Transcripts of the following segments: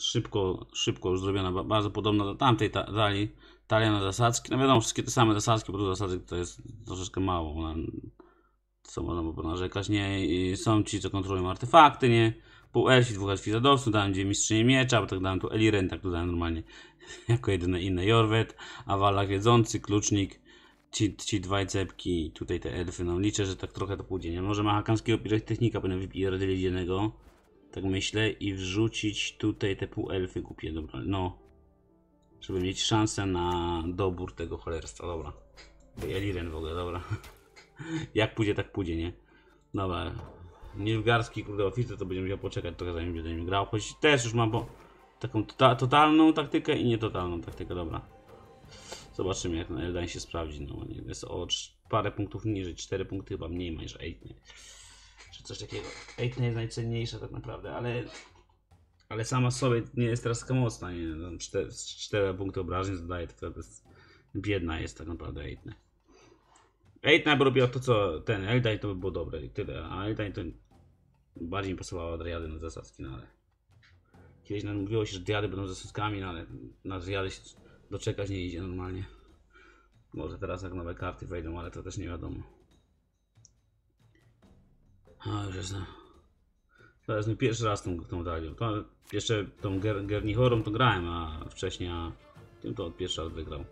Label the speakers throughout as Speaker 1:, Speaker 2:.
Speaker 1: Szybko, szybko już zrobiona, ba- bardzo podobna do tamtej ta- talii. Talia na zasadzki. No wiadomo, wszystkie te same zasadzki, bo tu zasadzek to jest troszeczkę mało. Na, co można by ponarzekać, nie? I są ci, co kontrolują artefakty, nie? Pół elfi, dwóch elfi zadowców, dałem gdzie mistrzynię miecza, bo tak dałem tu Eliren, tak tu dałem normalnie jako jedyne inne Jorwet, a Walach wiedzący, klucznik, ci, ci dwaj cepki, tutaj te elfy, no liczę, że tak trochę to pójdzie, nie? Może mahakanskiego technika będę wypierdolić jednego, tak myślę i wrzucić tutaj te pół elfy kupię, dobra, no. Żeby mieć szansę na dobór tego cholerstwa, dobra. Bo w ogóle, dobra. Jak pójdzie, tak pójdzie, nie? Dobra. Nilgarski, kurde, oficer to będzie musiał poczekać trochę zanim będzie grał, choć też już mam bo taką to totalną taktykę i nietotalną taktykę, dobra. Zobaczymy jak na się sprawdzi, no nie, jest o parę punktów niżej, 4 punkty chyba mniej, niż 8 coś takiego. Eitne jest najcenniejsza tak naprawdę, ale ale sama sobie nie jest teraz taka mocna, nie? No, 4, 4 punkty obrażeń zadaje, to, jest biedna jest tak naprawdę Eitne. Eitne by robiła to co ten, Eldań to by było dobre i tyle, a Eldań to bardziej mi pasowała od Riady na zasadzki, no ale Kiedyś nam mówiło się, że diady będą zasadzkami, no ale na diady się doczekać nie idzie normalnie. Może teraz jak nowe karty wejdą, ale to też nie wiadomo. A już no. To jest mój pierwszy raz tą, tą dalią. To jeszcze tą Ger Gernichorą to grałem, a wcześniej a tym to pierwszy raz wygrał.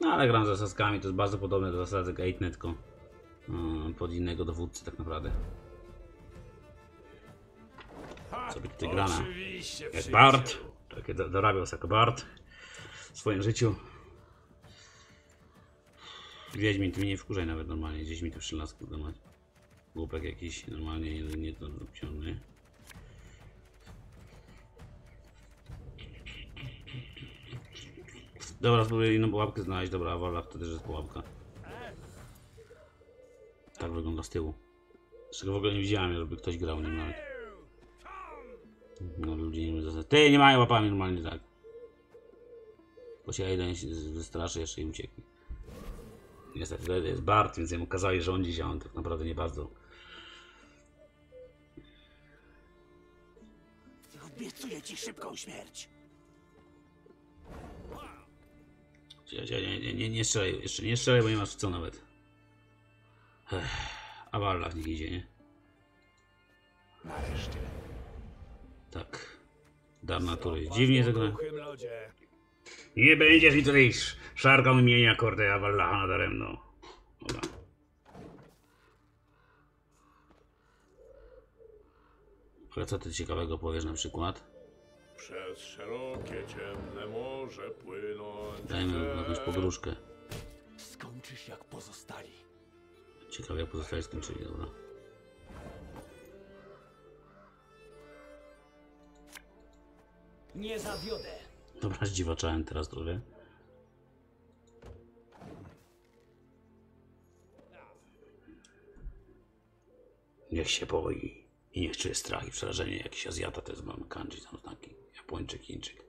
Speaker 1: No ale gram z zasadzkami, to jest bardzo podobne do zasadzek 8 tylko yy, pod innego dowódcy tak naprawdę. Sobie tutaj grana. Jak. Bart, takie do- dorabiał jako Bart w swoim życiu. Wiedźmin, ty mnie nie wkurzaj nawet normalnie, gdzieś mi tu 13 kurde mać. Głupek jakiś, normalnie nie, to ciągnie. Dobra, spróbuję inną pułapkę znaleźć, dobra, Wallach to też jest pułapka. Tak wygląda z tyłu. Czego w ogóle nie widziałem, żeby ktoś grał nim nawet. No ludzie nie mają Ty nie mają łapami normalnie tak. Bo się jeden wystraszy jeszcze i ucieknie. Niestety to jest Bart, więc jemu kazali rządzić, a on tak naprawdę nie bardzo.
Speaker 2: Obiecuję ci szybką śmierć.
Speaker 1: Nie, nie, nie, nie, strzelaj, jeszcze nie strzelaj, bo nie masz co nawet. Ech, a Wallach niech idzie, nie?
Speaker 2: Nareszcie.
Speaker 1: Tak. Dar natury. Dziwnie zagra. Nie będziesz mi tutaj sz- szargał imienia Cortea Wallacha nadaremno. Dobra. Ale co ty ciekawego powiesz na przykład?
Speaker 2: Przez szerokie, ciemne morze płynąć
Speaker 1: Dajmy jakąś podróżkę.
Speaker 2: Skończysz jak pozostali.
Speaker 1: Ciekawe jak pozostali skończyli, dobra.
Speaker 2: Nie zawiodę.
Speaker 1: Dobra, zdziwaczałem teraz trochę. Niech się boi i niech czuje strach i przerażenie. Jakiś Azjata to jest mamy kanji, tam znaki. Japończyk, Chińczyk,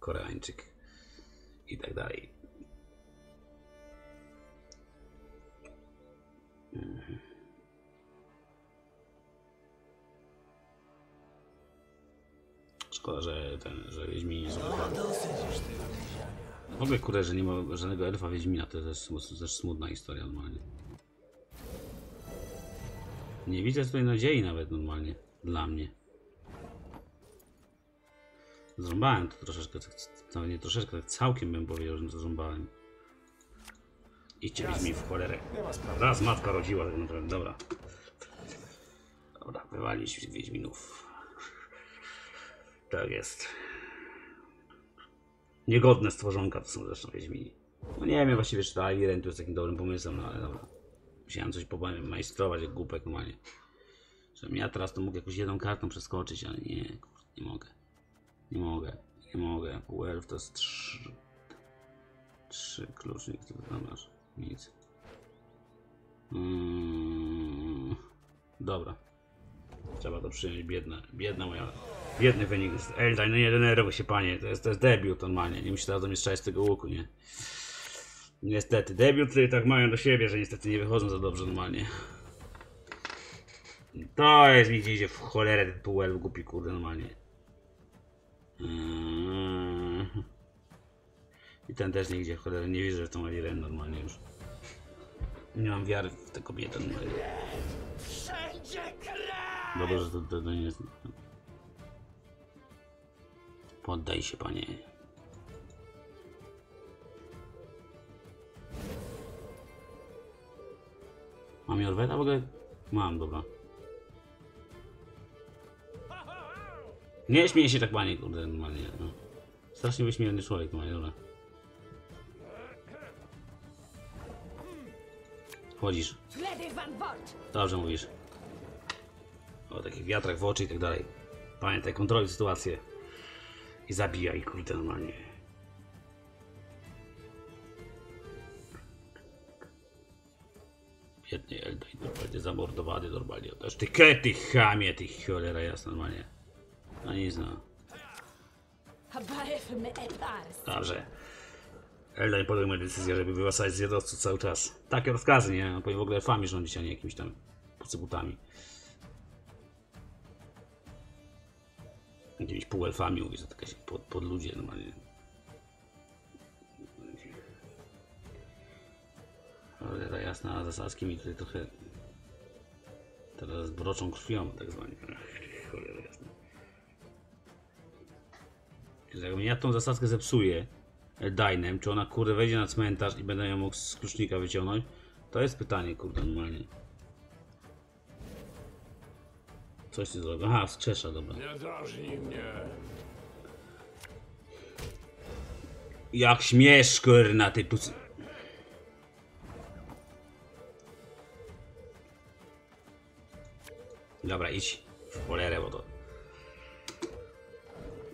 Speaker 1: Koreańczyk i tak dalej. Mhm. Szkoda, że ten, że Wiedźmini są w ogóle kurde, że nie ma żadnego elfa Wiedźmina, to jest też, smutna historia normalnie. Nie widzę tutaj nadziei nawet normalnie, dla mnie. Zrąbałem to troszeczkę, tak- no nie troszeczkę, tak całkiem bym powiedział, że to zrąbałem. Idźcie Wiedźmin w cholerę. Raz matka rodziła tak naprawdę, dobra. Dobra, wywalić Wiedźminów. Tak jest. Niegodne stworzonka to są zresztą Wiedźmini. No nie wiem właściwie, czy ta Aliren tu jest takim dobrym pomysłem, no ale dobra. Musiałem coś majstrować jak głupek normalnie. Żebym ja teraz to mógł jakąś jedną kartą przeskoczyć, ale nie, kurde, nie mogę. Nie mogę, nie mogę. Elf to jest trzy... Trzy klucznik, ty tam masz? Nic. Mm, dobra. Trzeba to przyjąć, biedna, biedna moja, biedny wynik. Eldaj, no nie denerwuj się panie, to jest, to jest debiut normalnie, nie musi teraz do mnie strzelać z tego łuku, nie? Niestety, debiuty tak mają do siebie, że niestety nie wychodzą za dobrze normalnie. To jest, mi idzie w cholerę ten pół głupi kurde normalnie. Yy. I ten też nie w cholerę, nie widzę, że to ma Iren normalnie już. Nie mam wiary w tę kobietę normalnie. Dobrze, że to, to, to nie jest... Poddaj się, panie. Mam Jorweta w ogóle? Mam, dobra. Nie śmiej się tak, panie, kurde, normalnie. No. Strasznie wyśmiewny człowiek, normalnie, dobra.
Speaker 3: Volt!
Speaker 1: Dobrze mówisz. O takich wiatrach w oczy i tak dalej. Pamiętaj, kontroluj sytuację. I zabijaj, kurde, normalnie. Biedny Eldaj, normalnie zamordowany normalnie. Też ty ke, ty chamie, ty cholera jasna, normalnie. No nic no.
Speaker 3: Me epars!
Speaker 1: Dobrze. Eldaj podejmuje decyzję, żeby wyłasać z jadowców cały czas. Takie rozkazy, nie? On powinien w ogóle elfami rządzić, a nie jakimiś tam pucybutami. Jakimiś półelfami, mówię, że takie pod, pod ludzie normalnie. Cholera jasna, a zasadzki mi tutaj trochę teraz broczą krwią, tak zwanie. Cholera jasna. Jakbym ja tą zasadzkę zepsuję Eldainem, czy ona kurde wejdzie na cmentarz i będę ją mógł z klucznika wyciągnąć? To jest pytanie, kurde, normalnie. Coś ty zrobił. Aha, wskrzesza, dobra.
Speaker 2: Nie drażnij mnie.
Speaker 1: Jak śmiesz, kurna, ty puc... Dobra, idź w cholerę, bo to...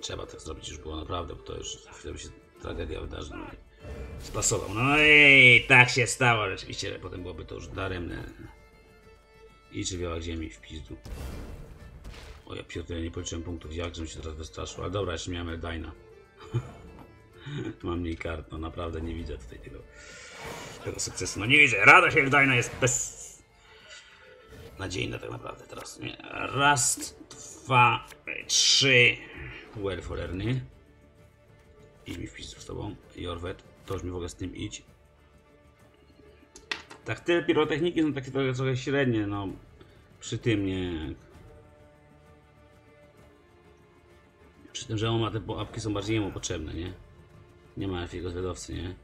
Speaker 1: Trzeba tak zrobić już było naprawdę, bo to już chwilę by się tragedia wydarzy. No spasował. No i tak się stało rzeczywiście, ale potem byłoby to już daremne. I żywiołak ziemi w pizdu. O ja pierdolę, nie policzyłem punktów, jak żebym się teraz wystraszył. Ale dobra, jeszcze miałem Eldaina. Mam mniej kart, no naprawdę nie widzę tutaj tego, tego sukcesu. No nie widzę. Rada się Eldina jest bez... Nadziejna tak naprawdę teraz. Nie. Raz, dwa, trzy. Well cholerny. Idź mi w pizdu z tobą. Jorwet. To już mi w ogóle z tym idź. Tak, te pirotechniki są takie trochę, trochę średnie, no. Przy tym nie. Przy tym, że on ma te pułapki są bardziej jemu potrzebne, nie? Nie ma jakiego zwiadowcy, nie?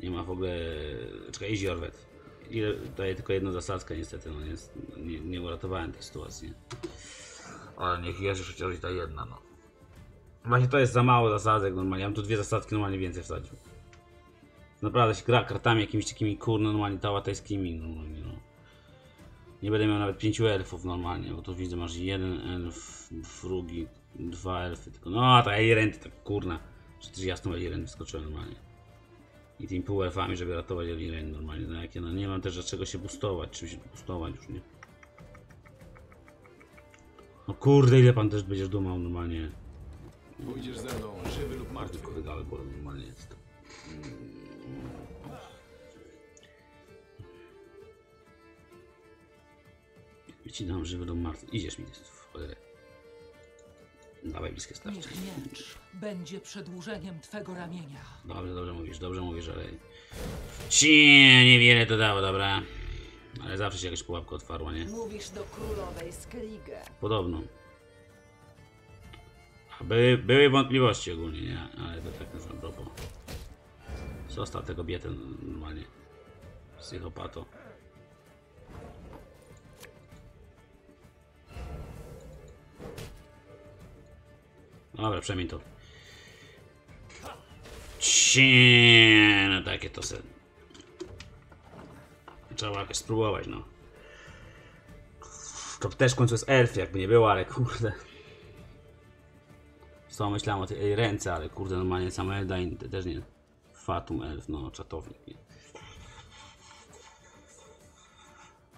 Speaker 1: Nie ma w ogóle... Czekaj, idź Jorwet. Ile daje tylko jedną zasadzkę niestety, no jest, nie, nie uratowałem tej sytuacji. Ale niech jest chociaż i ta jedna, no. Właśnie to jest za mało zasadzek normalnie, ja bym tu dwie zasadki normalnie więcej wsadził. Naprawdę się gra kartami jakimiś takimi kurno normalnie tałatajskimi normalnie, no. Nie będę miał nawet pięciu elfów normalnie, bo tu widzę masz jeden elf, drugi, dwa elfy tylko. No, ta Elirenty, tak kurna. Przecież jasną Eliren wyskoczyłem normalnie. I tymi pół elfami, żeby ratować Eliren normalnie. No jakie no nie mam też czego się boostować, czym się boostować już nie. No kurde, ile pan też będziesz dumał normalnie.
Speaker 2: Pójdziesz ze mną, żywy lub martwy.
Speaker 1: Tylko wygale, bo normalnie jest. Wycinam żywy dom martwy. Idziesz mi w cholerę. Dawaj bliskie starcie.
Speaker 4: Niech miecz będzie przedłużeniem twego ramienia.
Speaker 1: Dobrze, dobrze mówisz, dobrze mówisz, ale... Cie, niewiele to dało, dobra. Ale zawsze się jakaś pułapka otwarła, nie?
Speaker 3: Mówisz do królowej Skellige.
Speaker 1: Podobno. A były, były wątpliwości ogólnie, nie? Ale to tak na propos. Został tę kobietę normalnie. Psychopato. Dobra, przemień to. Cie, no takie to se. Trzeba jakoś spróbować, no. To też w końcu jest elf, jakby nie było, ale kurde. Co myślałem o tej ręce, ale kurde, normalnie sam Eldain też nie. Fatum elf, no, czatownik. Nie.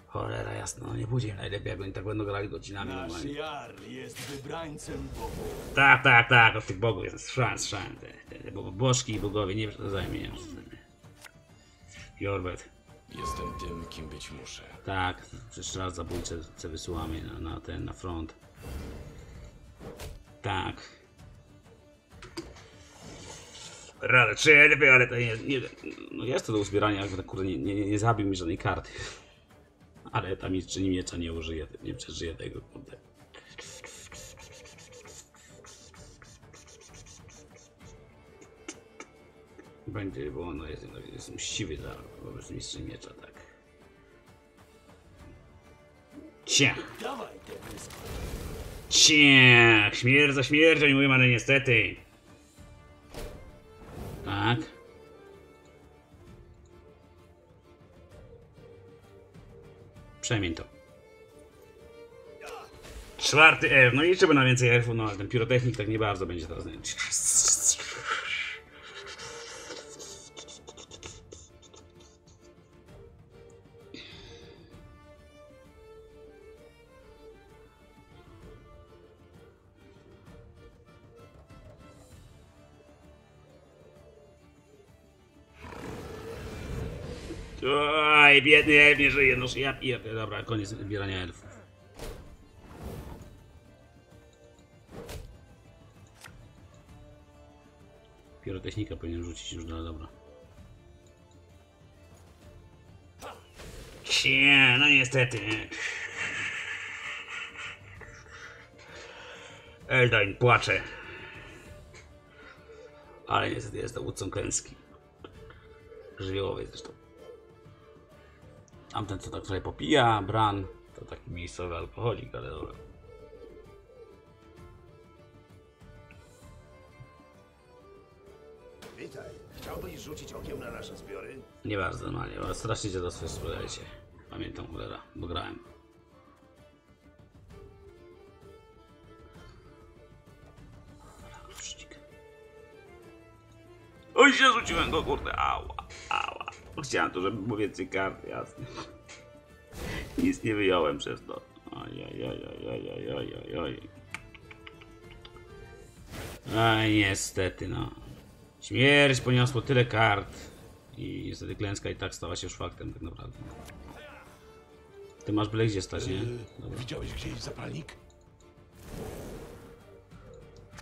Speaker 1: Cholera jasno, no nie pójdzie najlepiej, jak oni tak będą grali godzinami
Speaker 2: Nasz
Speaker 1: normalnie.
Speaker 2: Jarl jest wybrańcem Bogu.
Speaker 1: Tak, tak, tak, od tych bogów jest. Słyszałem, słyszałem. Te, te, te bogo- bożki i bogowie, nie przeszkadzają mi. nie przeszkadzają mi. Jorwet.
Speaker 2: Jestem tym, kim być muszę.
Speaker 1: Tak, jeszcze raz zabójcę co wysyłamy na, na ten, na front. Tak. Rada, trzy elfy, ale to nie, nie no jest to do uzbierania, jakby tak kurde nie, nie, nie zabił mi żadnej karty. Ale ta mistrzyni miecza nie użyje, nie przeżyje tego, kurde. Będzie, bo ona jest, jest mściwy za wobec mistrzyni miecza, tak. Ciach! Ciach! Śmierć za śmiercią, nie mówię, ale niestety. Przemień to. Czwarty F, no i trzeba na więcej F-u, no ale ten pirotechnik tak nie bardzo będzie teraz. nie? Oj, biedny elf nie żyje, no ja pierdolę. Dobra, koniec zbierania elfów. Pirotechnika powinien rzucić już, no dobra. Cie, no niestety. Eldain płacze. Ale niestety jest dowódcą klęski. Żywiołowej zresztą. Tamten co tak trochę popija, Bran to taki miejscowy alkoholik, ale dobra.
Speaker 2: Witaj. Chciałbyś rzucić okiem na nasze zbiory?
Speaker 1: Nie bardzo normalnie, ale strasznie cię do swoje sprzedajcie. Pamiętam cholera, bo grałem. Dobra. Oj, się rzuciłem go, kurde, ała, Chciałem to, żeby było więcej kart, jasne. Nic nie wyjąłem przez to. Oj, oj, oj, oj, oj, oj, oj, oj, oj. Aj, niestety, no. Śmierć poniosło tyle kart. I niestety klęska i tak stała się już faktem tak naprawdę. Ty masz byle gdzie stać, nie? Dobra,
Speaker 2: Widziałeś gdzieś zapalnik?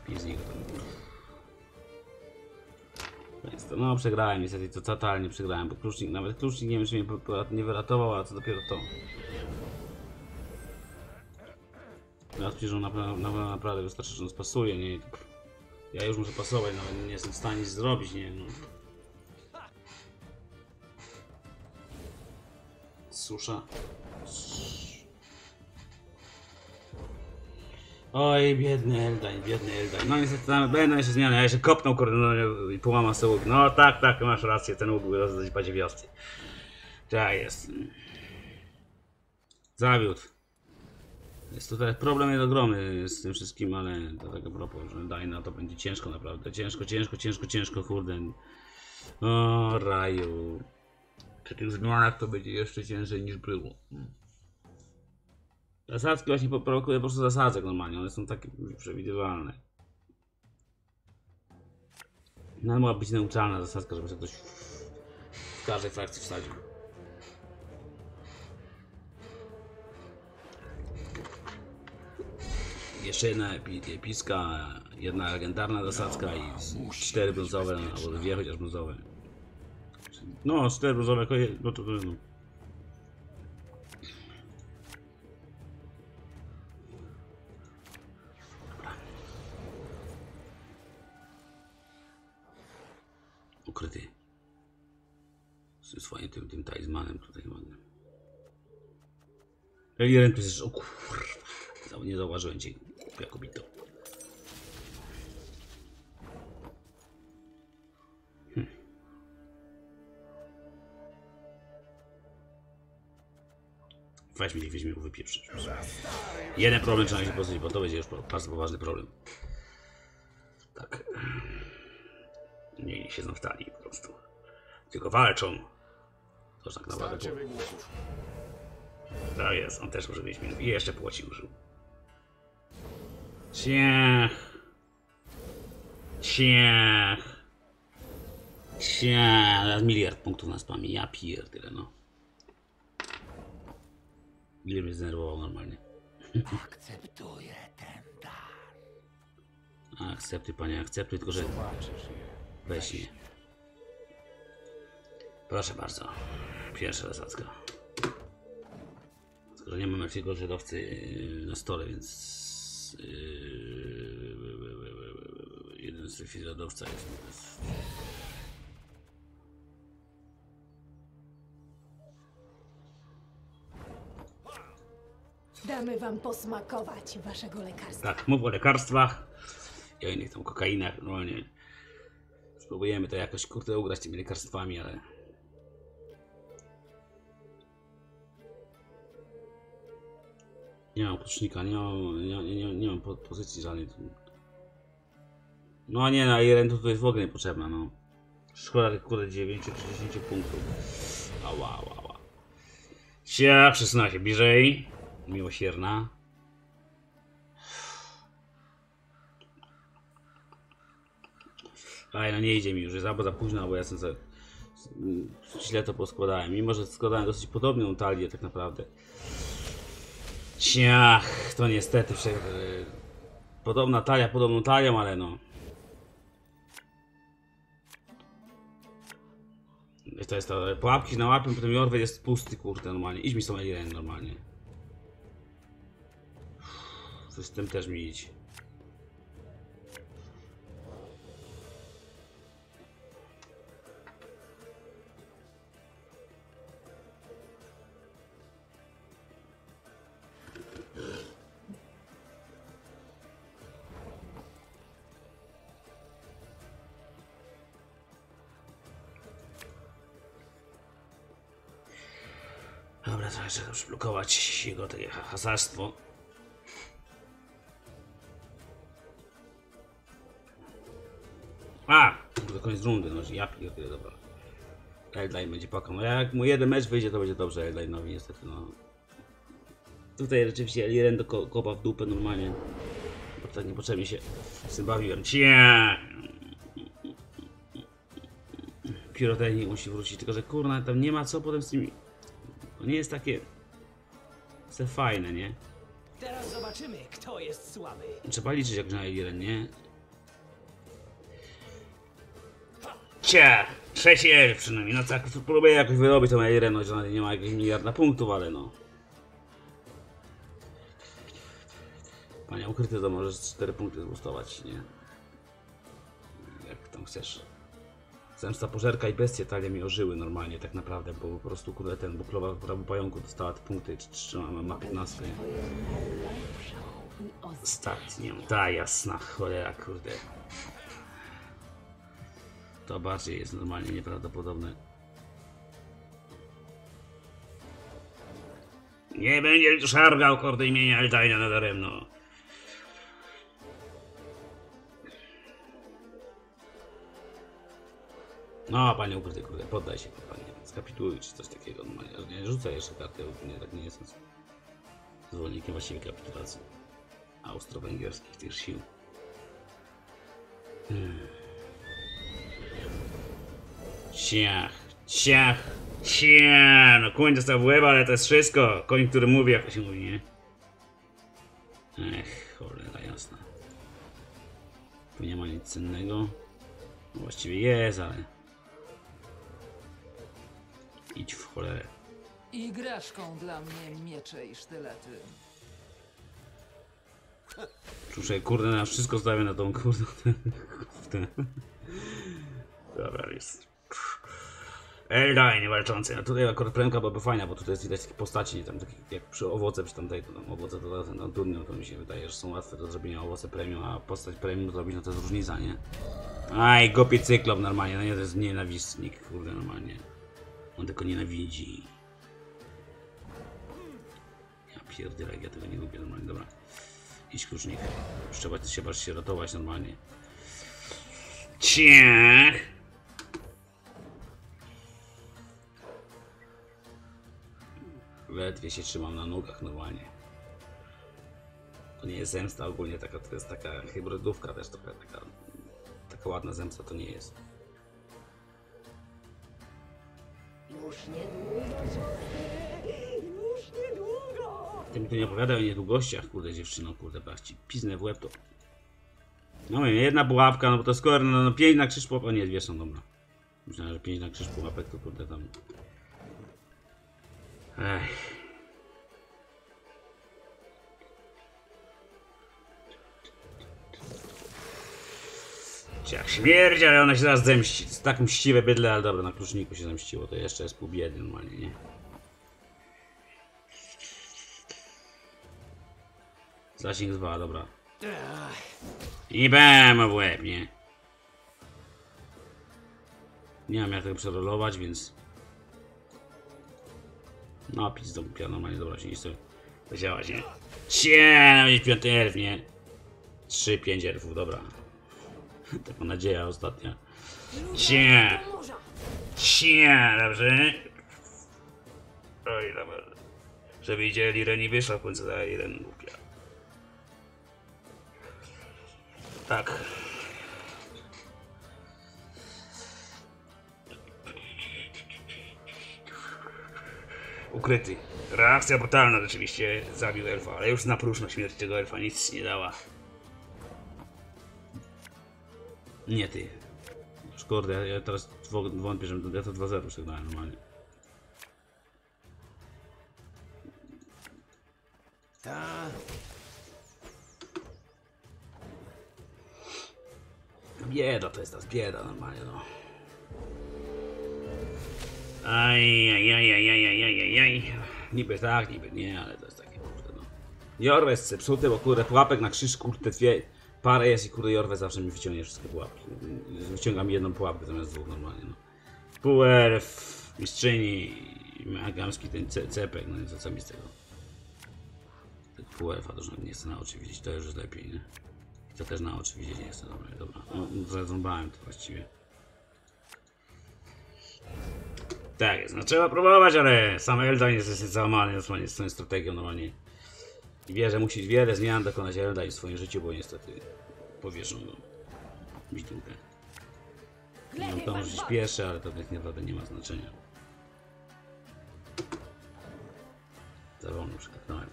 Speaker 1: pizdnik. Jest to, no przegrałem niestety, to totalnie przegrałem, bo klucznik, nawet klucznik nie wiem czy mnie nie wyratował, a co dopiero to. Ja przecież on naprawdę, naprawdę, naprawdę on spasuje, nie? Ja już muszę pasować, nawet nie jestem w stanie nic zrobić, nie? No. Susza. Oj, biedny Eldain, biedny Eldain. No niestety tam będą jeszcze zmiany, ja jeszcze kopnął kurde no, i połamał sobie łuk. No tak, tak, masz rację, ten łuk był rozdać padzie wiosny. Tak jest. Zawiódł. Jest tutaj problem jest ogromny z tym wszystkim, ale tak a propos, że daj na to będzie ciężko naprawdę. Ciężko, ciężko, ciężko, ciężko, kurde. O raju. Przy tych zmianach to będzie jeszcze ciężej niż było. Zasadzki właśnie prowokuję po prostu zasadzek normalnie, one są takie przewidywalne. No mogła być neutralna zasadzka, żeby się ktoś w każdej frakcji wsadził. Jeszcze jedna epi- epicka, jedna legendarna zasadzka i cztery brązowe, albo dwie chociaż brązowe. No, cztery brązowe, jako je- no to, to ukryty z swoim tym, tym talizmanem tutaj ładnym. Relieren tu jest, o kurwa, nie zauważyłem cię, Jakobito. Hm. Weź mi, mi wypieprzyć. Jeden problem trzeba się pozbyć, bo to będzie już bardzo poważny problem. Siedzą w talii po prostu. Tylko walczą. To tak naprawdę
Speaker 2: wygłupów.
Speaker 1: Tak jest, on też użył Wiedźminów. I jeszcze płoci użył. Ciech. Ciech. Ciech. Teraz miliard punktów na spamie. Ja pierdolę, no. Ile mnie zdenerwował normalnie.
Speaker 4: Akceptuję ten dar.
Speaker 1: Akceptuj, panie, akceptuj, tylko że...
Speaker 2: Zobaczysz je.
Speaker 1: Weź. Proszę bardzo. Pierwsza zasadzka. Że nie mam jakiegoś żydowcy yy, na stole, więc... Yy, jeden z tych żydowca jest...
Speaker 3: Damy wam posmakować waszego lekarstwa.
Speaker 1: Tak, mów o lekarstwach i o innych tam kokainach, normalnie. Spróbujemy to jakoś, kurde, ugrać tymi lekarstwami, ale... Nie mam klucznika, nie mam, nie, nie, nie, mam po, pozycji żadnej. No nie, na jeden to jest w ogóle niepotrzebna, no. Szkoda tych, kurde, 9 czy 10 punktów. Ała, ała, ała. Sia, przesunęła się bliżej. Miłosierna. Aj, no nie idzie mi już, jest albo za późno, bo ja jestem za... źle to poskładałem. Mimo, że składałem dosyć podobną talię tak naprawdę. Ciach, to niestety prze... Podobna talia, podobną talią, ale no. To jest to, pułapki na łapę, potem Jorwet jest pusty, kurde, normalnie. Idź mi z tą normalnie. Z tym też mi idź. Dobra, trzeba jeszcze przyblokować jego takie ha- hasarstwo. A! Kurde, koniec rundy, no ja pierdolę, dobra. Eldline będzie pakał. No jak mu jeden mecz wyjdzie, to będzie dobrze Eldline'owi niestety, no. Tutaj rzeczywiście Eliren do ko kopa w dupę normalnie. Bo tak niepotrzebnie się z tym bawiłem. Pirotechnik musi wrócić, tylko że kurna, tam nie ma co potem z tymi... Nie jest takie... Se fajne, nie?
Speaker 5: Teraz zobaczymy, kto jest słaby.
Speaker 1: Trzeba liczyć jak na Eliren, nie? Cia! Trzeci elf przynajmniej, no tak, próbuję jakoś wyrobić tą Eliren, no, że nie ma jakichś miliarda punktów, ale no. Panie ukryty to możesz 4 punkty zbustować, nie? Jak tam chcesz. Zemsta pożerka i bestie talie mi ożyły normalnie tak naprawdę, bo po prostu kurde ten buklowa prawo pająku dostała te punkty, czy, czy ma, ma 15. nie?
Speaker 3: I os...
Speaker 1: Ostatnią, ta jasna cholera, kurde. To bardziej jest normalnie nieprawdopodobne. Nie będzie szargał kurde imienia Eldaina nadaremno. No, panie ukryty, kurde, poddaj się, panie. Skapituj, czy coś takiego. Normalnie. Nie rzucaj jeszcze karty, nie, tak nie jest zwolennikiem właściwej kapitulacji austro-węgierskich tych sił. Ciach, ciach, ciach. No koń dostał w łeb, ale to jest wszystko. Koń, który mówi, jak to się mówi, nie? Ech, cholera jasna. Tu nie ma nic cennego. No właściwie jest, ale... Idź w cholerę.
Speaker 4: Igraszką dla mnie miecze i sztylety.
Speaker 1: Czuszę, kurde, na wszystko stawię na tą kurde. kurde. Dobra, jest. Eldine walczący. No tutaj akurat premka byłaby fajna, bo tutaj jest widać takie postaci, tam takie jak przy owoce, przy tamtej, to tam owoce to na turniu, to mi się wydaje, że są łatwe do zrobienia owoce premium, a postać premium zrobić, no to jest różnica, nie? Aj, gopi cyklop normalnie, no nie, to jest nienawistnik, kurde, normalnie. On tylko nienawidzi. Ja pierdolę, ja tego nie lubię normalnie, dobra. Idź klucznik. Trzeba basz się ratować normalnie. Ciech! Ledwie się trzymam na nogach normalnie. To nie jest zemsta ogólnie taka, to jest taka hybrydówka też trochę taka, taka ładna zemsta to nie jest.
Speaker 3: Już niedługo, już niedługo.
Speaker 1: Ty mi tu nie opowiadaj o niedługościach, kurde dziewczyno, kurde, patrz ci piznę w łeb to. No mówię, jedna pułapka, no bo to skoro no, no 5 na krzyż pułapek, nie, dwie są, dobra. Myślałem, że 5 na krzyż pułapek to kurde tam... Ech. Jak ale ona się zaraz zemści. To jest tak mściwe bydle, ale dobra, na kluczniku się zemściło, to jeszcze jest pół biedy normalnie, nie? Zasięg 2, dobra. I bam w łeb, nie? Nie mam jak tego przerolować, więc... No, pizd do głupia, normalnie, dobra, się nie chce zadziałać, nie? Cie, nawet piąty elf, nie? 3-5 elfów, dobra. Taka nadzieja ostatnia. Cie, cie, dobrze? Oj, dobra. Żeby widzieli, Reni wyszła w końcu za jeden głupia. Tak. Ukryty. Reakcja brutalna rzeczywiście zabił elfa, ale już na próżno śmierć tego elfa nic nie dała. Nie ty. Kurde, ja teraz wątpię, że ja to 2-0 sygnałem normalnie.
Speaker 2: Ta.
Speaker 1: No bieda to jest teraz, bieda normalnie no. Aj, aj, aj, aj, aj, aj. Niby tak, niby nie, ale to jest takie kurde no. Bo kurde, pułapek na krzyż, kurde, dwie parę jest i kurde, Jorwę zawsze mi wyciągnie wszystkie pułapki. Wyciągam jedną pułapkę zamiast dwóch normalnie, no. Półelf, mistrzyni, magamski ten ce- cepek, no i co, mi z tego? Tego półelfa też nie chcę na oczy widzieć, to już jest lepiej, nie? To też na oczy widzieć nie chcę, dobra, dobra. No, zarządzałem to właściwie. Tak jest, no trzeba próbować, ale sam Elda jest jest załamany z tą strategią normalnie. I wie, że musi wiele zmian dokonać Elda w swoim życiu, bo niestety widzówkę. Nie wiem, to że śpieszy, ale to tak naprawdę nie ma znaczenia. Za wolno przekliknąłem.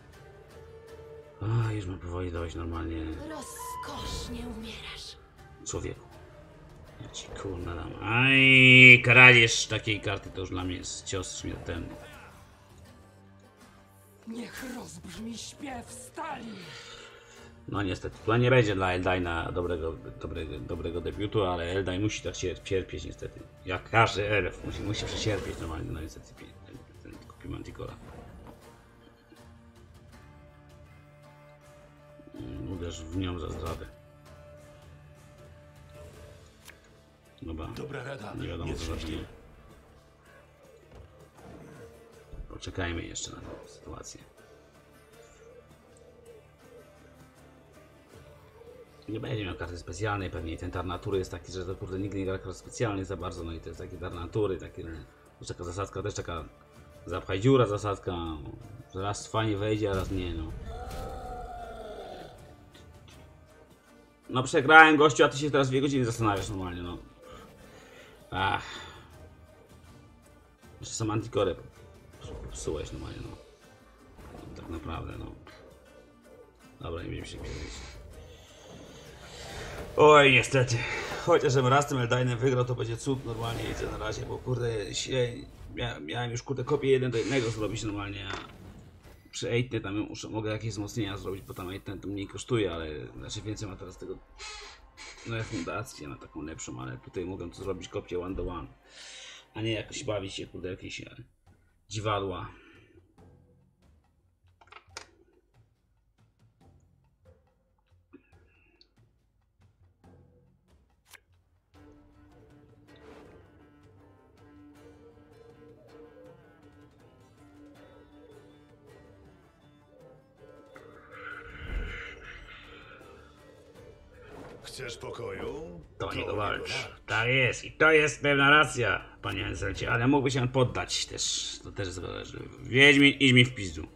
Speaker 1: A, już mam powoli dojść normalnie
Speaker 3: Rozkosznie umierasz.
Speaker 1: człowieku. Ja ci kurna dam. Aj, kradzież takiej karty to już dla mnie jest cios śmiertelny.
Speaker 4: Niech rozbrzmi śpiew stali!
Speaker 1: No niestety, to nie będzie dla Eldajna dobrego, dobrego, dobrego debiutu, ale Eldaj musi tak cier- cierpieć niestety. Jak każdy elf musi, musi przecierpieć normalnie, no niestety ten, ten, kupi Manticora. Mm, Uderz w nią za zdradę. Dobra.
Speaker 2: Dobra rada.
Speaker 1: Nie wiadomo co zrobimy. Poczekajmy jeszcze na tę sytuację. Nie będzie miał karty specjalnej, pewnie ten dar natury jest taki, że to kurde nigdy nie gra kart specjalnych za bardzo, no i to jest taki dar natury, taki, no, też taka zasadzka, też taka zapchaj dziura zasadka, no, raz fajnie wejdzie, a raz nie, no. No przegrałem gościu, a ty się teraz dwie godziny zastanawiasz normalnie, no. Ach. Jeszcze sam popsułeś normalnie, no. no. Tak naprawdę, no. Dobra, nie będziemy się kiedyś. Oj, niestety. Chociażbym raz tym Eldajnem wygrał, to będzie cud normalnie idzie na razie, bo kurde, się, mia, miałem już kurde kopię jeden do jednego zrobić normalnie, przy Eitnie tam muszę, mogę jakieś wzmocnienia zrobić, bo tam Eitne to mniej kosztuje, ale znaczy więcej ma teraz tego no ja fundację na taką lepszą, ale tutaj mogę to zrobić kopię one do one. A nie jakoś bawić się kurde jakieś dziwadła.
Speaker 2: Chcesz pokoju?
Speaker 1: To nie
Speaker 2: jego
Speaker 1: dowalcz.
Speaker 2: dar.
Speaker 1: Tak jest i to jest pewna racja, panie Anselcie, ale mógłby się poddać też, to też zależy. Wiedźmin, idź mi w pizdu.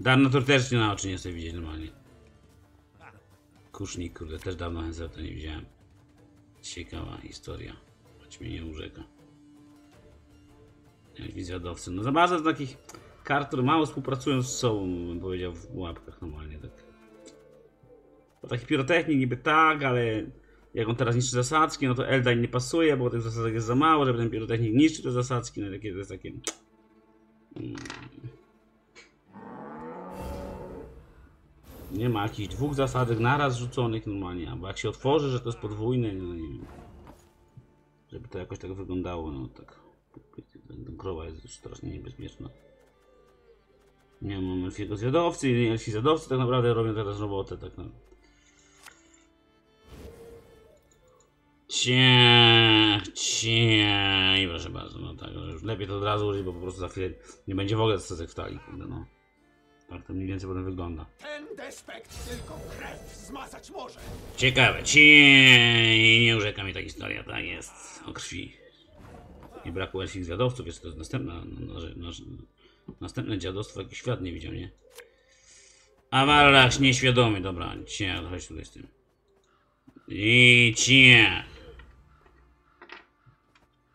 Speaker 1: Darnotur też nie na oczy nie chcę widzieć normalnie. Kusznik, kurde, też dawno Henselta nie widziałem. Ciekawa historia, choć mnie nie urzeka. Jak zwiadowcy, no za bardzo takich kart, które mało współpracują z sobą, bym powiedział, w łapkach normalnie tak. Bo taki pirotechnik niby tak, ale jak on teraz niszczy zasadzki, no to Eldain nie pasuje, bo tych zasadzek jest za mało, żeby ten pirotechnik niszczył te zasadzki, no takie to jest takie... Mm. Nie ma jakichś dwóch zasadzek naraz rzuconych normalnie, albo jak się otworzy, że to jest podwójne, no nie wiem. Żeby to jakoś tak wyglądało, no tak. Ta krowa jest już strasznie niebezpieczna. Nie mam elfiego zwiadowcy elfi zwiadowcy tak naprawdę robią teraz robotę, tak naprawdę. Ciech, ciech. I proszę bardzo, no tak, no już lepiej to od razu użyć, bo po prostu za chwilę nie będzie w ogóle zasadzek w talii, no. Tak to mniej więcej potem wygląda.
Speaker 2: Ten despekt tylko krew zmazać może.
Speaker 1: Ciekawe, cień, nie urzeka mnie ta historia, tak jest, o krwi. Nie brakło elfich zwiadowców, jest to jest następna, no, no, że- następne dziadostwo, jaki świat nie widział, nie? Awarach nieświadomy, dobra, cię, chodź tutaj z tym. I cię.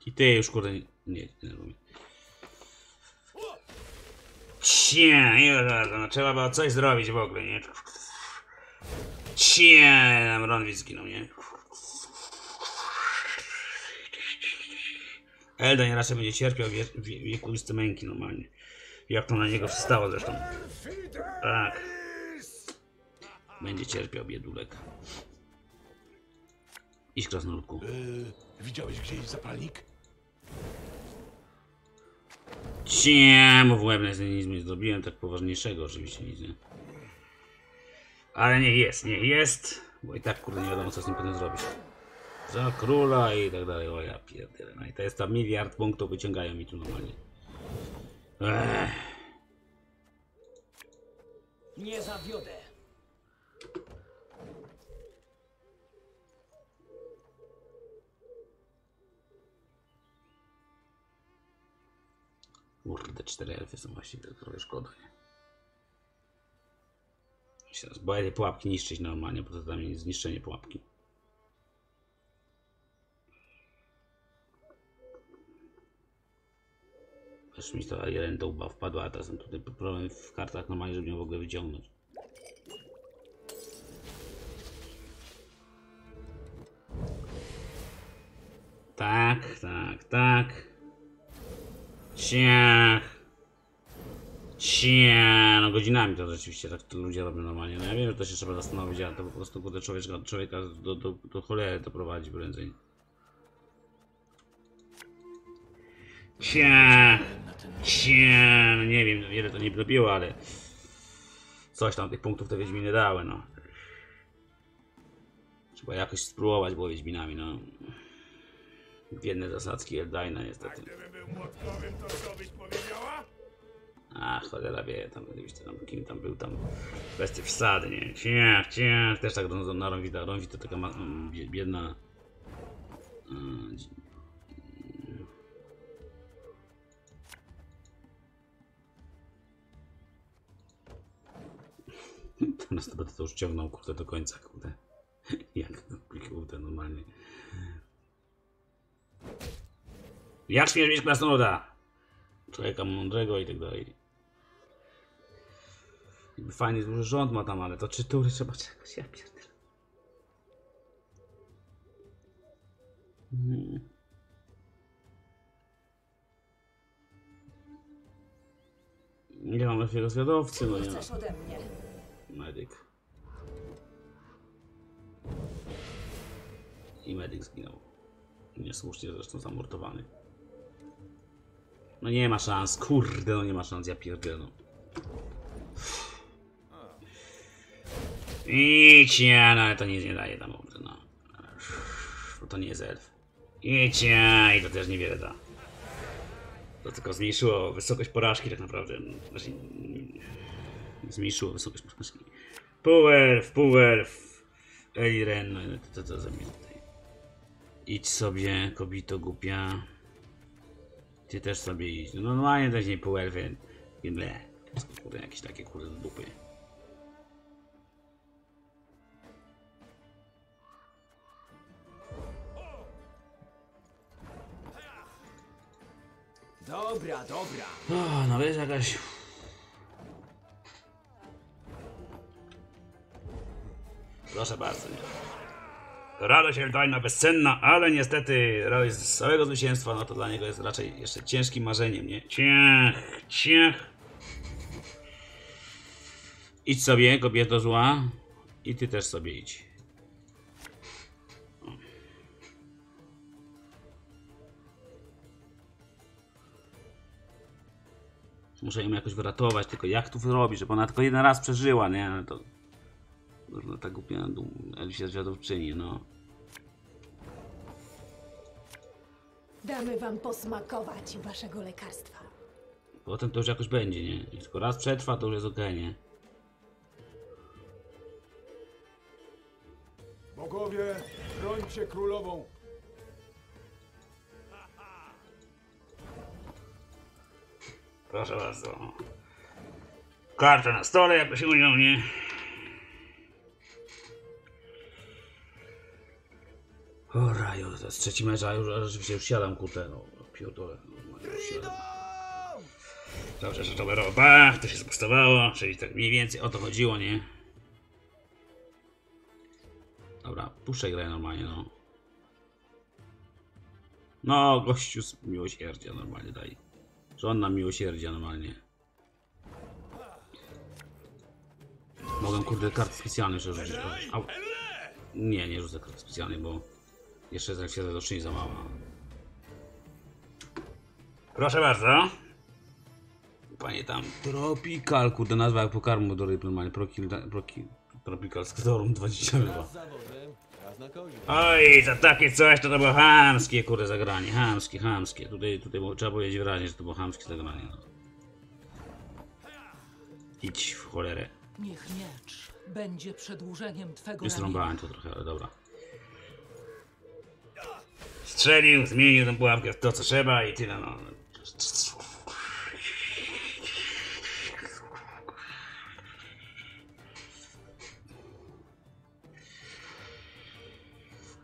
Speaker 1: I ty już kurde, nie, nie, nie rozumiem. Cie, no, trzeba było coś zrobić w ogóle, nie? Cie, nam Ronwit zginął, nie? Elden raczej będzie cierpiał wie, wie, wiekuiste męki normalnie. Jak to na niego przystało zresztą. Tak. Będzie cierpiał biedulek. Idź krasnoludku.
Speaker 2: Yy, widziałeś gdzieś zapalnik?
Speaker 1: Cie, bo w łeb nic nie zrobiłem, tak poważniejszego oczywiście nie. Ale nie jest, nie jest, bo i tak kurde nie wiadomo co z tym potem zrobić. Za króla i tak dalej, o ja pierdolę. No i to jest tam miliard punktów wyciągają mi tu normalnie. Ech.
Speaker 5: Nie zawiodę.
Speaker 1: Kurde, cztery elfy są właściwie, trochę szkoda, nie? Jeszcze raz, tej pułapki niszczyć normalnie, bo to dla mnie zniszczenie pułapki. Aż mi to jeden do łba wpadła, a teraz mam tutaj problem w kartach normalnie, żeby ją w ogóle wyciągnąć. Tak, tak, tak. Ciach. Ciach. No godzinami to rzeczywiście tak to ludzie robią normalnie. No ja wiem, że to się trzeba zastanowić, ale to po prostu kurde człowieka, człowieka do, do, do cholery to prowadzi prędzej. Ciach. Ciach. No nie wiem, wiele to nie robiło, ale coś tam tych punktów te Wiedźminy dały, no. Trzeba jakoś spróbować było Wiedźminami, no. Biedne zasadzki Eldaina niestety.
Speaker 2: Gdybym był młotkowym, to co byś powiedziała?
Speaker 1: A, cholera wie, tam, gdzieś tam, kim tam był, tam kwestie wsady, nie? Ciach, ciach, też tak na- na Ronwita, Ronwit to taka ma, mm, bie- biedna... mm, dzi- Teraz to będę to już ciągnął, kurde, do końca, kurde. Jak kurde, normalnie. Jak śmiesz mieć krasnoluda? Człowieka mądrego i tak dalej. Fajnie duży rząd ma tam, ale to trzy tury trzeba czekać. Ja pierdolę. Nie mam lepiego zwiadowcy, no nie.
Speaker 3: Chcesz ode mnie?
Speaker 1: Medyk. I medyk zginął. Niesłusznie zresztą zamordowany. No nie ma szans, kurde, no nie ma szans, ja pierdolę. No. Idźcie, no ale to nic nie daje tam, kurde, no. Bo to nie jest elf. Idźcie, i to też niewiele da. To tylko zmniejszyło wysokość porażki tak naprawdę. Znaczy, zmniejszyło wysokość porażki. Pół elf, pół elf. Eliren, no to, to, to za mnie tutaj. Idź sobie, kobito głupia. Ty też sobie idź. No normalnie też nie pół elfy. Ble. Kurde jakieś takie kurde dupy.
Speaker 5: Dobra, dobra.
Speaker 1: O, no wiesz jakaś... Proszę bardzo, nie. Radość ewentualna bezcenna, ale niestety radość z całego zwycięstwa, no to dla niego jest raczej jeszcze ciężkim marzeniem, nie? Ciech, ciech. Idź sobie, kobieto zła. I ty też sobie idź. Muszę ją jakoś wyratować, tylko jak tu wyrobić, żeby ona tylko jeden raz przeżyła, nie? Ale to... Można tak głupia Elisia Zwiadowczyni, no.
Speaker 3: Damy wam posmakować waszego lekarstwa.
Speaker 1: Potem to już jakoś będzie, nie? Jak tylko raz przetrwa, to już jest okej, nie?
Speaker 2: Bogowie, brońcie królową.
Speaker 1: Proszę bardzo. Karta na stole, jakby się ujął, nie? O raju, to jest trzeci mecz, a już a rzeczywiście już siadam kutę, no. Pierdolę, no, już siadam. Dobrze, że to było bach, to się spustowało, czyli tak mniej więcej o to chodziło, nie? Dobra, puszczaj grę normalnie, no. No, gościu z miłosierdzia normalnie daj. Żona miłosierdzia normalnie. Mogę kurde karty specjalne jeszcze rzucić. Nie, nie rzucę karty specjalnej, bo jeszcze jest się zadoszczyni za mała. Proszę bardzo. Panie tam, Tropical, kurde nazwa jak pokarmu do ryb normalnie, Prokil, proki, Tropical Scotorum 20 chyba. Oj, za takie coś to to było hamskie, kurde, zagranie, hamskie, hamskie. Tutaj, tutaj było, trzeba powiedzieć wyraźnie, że to było hamskie zagranie. No. Idź w cholerę.
Speaker 4: Niech miecz będzie przedłużeniem twego ramienia.
Speaker 1: Wysrąbałem to trochę, ale dobra. Strzelił, zmienił tę pułapkę w to, co trzeba i tyle, no.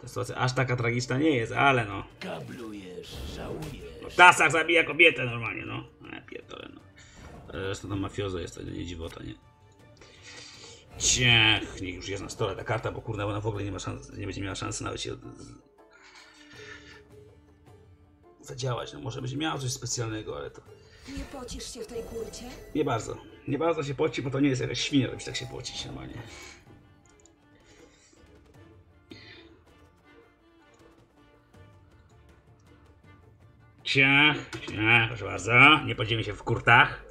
Speaker 1: Ta sytuacja aż taka tragiczna nie jest, ale no.
Speaker 5: Kablujesz, żałujesz.
Speaker 1: W tasach zabija kobietę normalnie, no. E, pierdolę, no. Ale Zresztą to mafiozo jest, to nie dziwota, nie? Ciech, niech już jest na stole ta karta, bo kurde, ona w ogóle nie ma szans, nie będzie miała szansy nawet się zadziałać. No może będzie miała coś specjalnego, ale to
Speaker 3: Nie pocisz się w tej kurcie?
Speaker 1: nie bardzo. Nie bardzo się poci, bo to nie jest jakaś świnia, żeby się tak się pocić normalnie. Ciach, ciach, proszę bardzo. Nie podzielimy się w kurtach.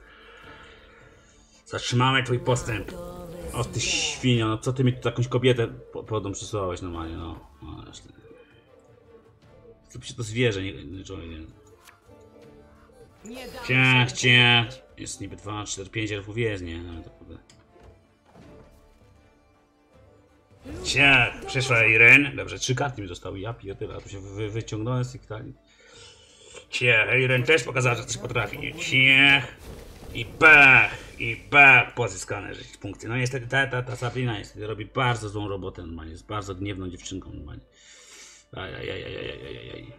Speaker 1: Zatrzymamy twój postęp. O ty świnio, no co ty mi tu jakąś kobietę po, po dom przysłałeś normalnie, no. no. By się to zwierzę, nie, nie człowiek, Ciach, ciach. Jest niby 2, 4, 5 elfów jest, nie? Ale to kurde. Ciach, przyszła Iren. Dobrze, trzy karty mi zostały. Ja pierdolę, a tu się wy, wyciągnąłem z tych talii. Ciach, Iren też pokazała, że coś potrafi. Ciach. I pach, i pach, pozyskane żyć punkty. No niestety ta, ta, ta Sabrina niestety robi bardzo złą robotę normalnie. Jest bardzo gniewną dziewczynką normalnie. Ajajajajajajajaj.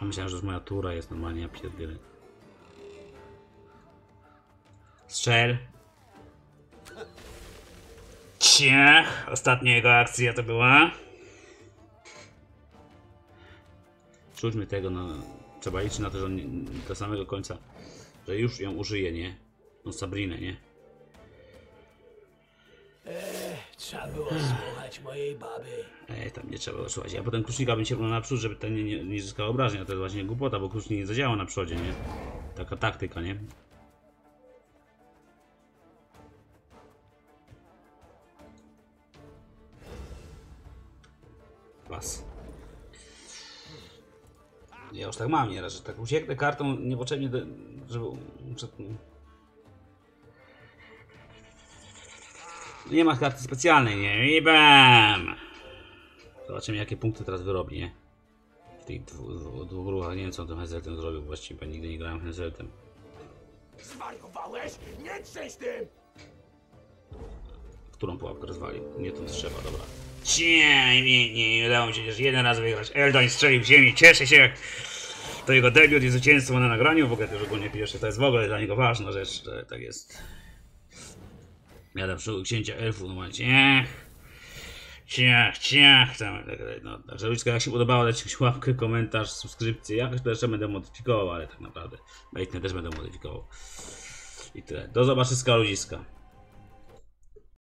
Speaker 1: Myślałem, że już moja tura jest normalnie, ja. Strzel. Ciech. Ostatnia jego akcja to była. Rzućmy tego na... Trzeba liczyć na to, że do samego końca, że już ją użyje, nie? No Sabrinę, nie?
Speaker 5: Trzeba było słuchać mojej baby.
Speaker 1: Ej, tam nie trzeba słuchać. Ja potem klucznika bym ciągnął naprzód, żeby ten nie, nie, nie zyskał obrażeń, to jest właśnie głupota, bo klucznik nie zadziała na przodzie, nie? Taka taktyka, nie? Pas. Ja już tak mam nieraz, że tak ucieknę kartą niepotrzebnie, żeby... Muszę, nie ma karty specjalnej, nie? I bam! Zobaczymy jakie punkty teraz wyrobi, nie? W tych dwóch, ruchach. Nie wiem co on tym Henseltem zrobił, właściwie bo nigdy nie grałem Henseltem.
Speaker 2: Zwariowałeś? Nie trzęś tym!
Speaker 1: Którą pułapkę rozwalił? Nie to trzeba, dobra. Nie, nie, nie, nie udało mi się chociaż jeden raz wygrać. Eldon strzelił w ziemi, cieszę się jak to jego debiut i zwycięstwo na nagraniu. W ogóle też ogólnie pierwsze, to jest w ogóle dla niego ważna rzecz, że tak jest. Jadę w księcia elfu, no. Ciach, ciach, ciach. Tam, tak, no, także ludziska, jak się podobało, dajcie łapkę, komentarz, subskrypcję. Jakoś to jeszcze będę modyfikował, ale tak naprawdę. Bejtne też będę modyfikował. I tyle. Do zobaczyska ludziska.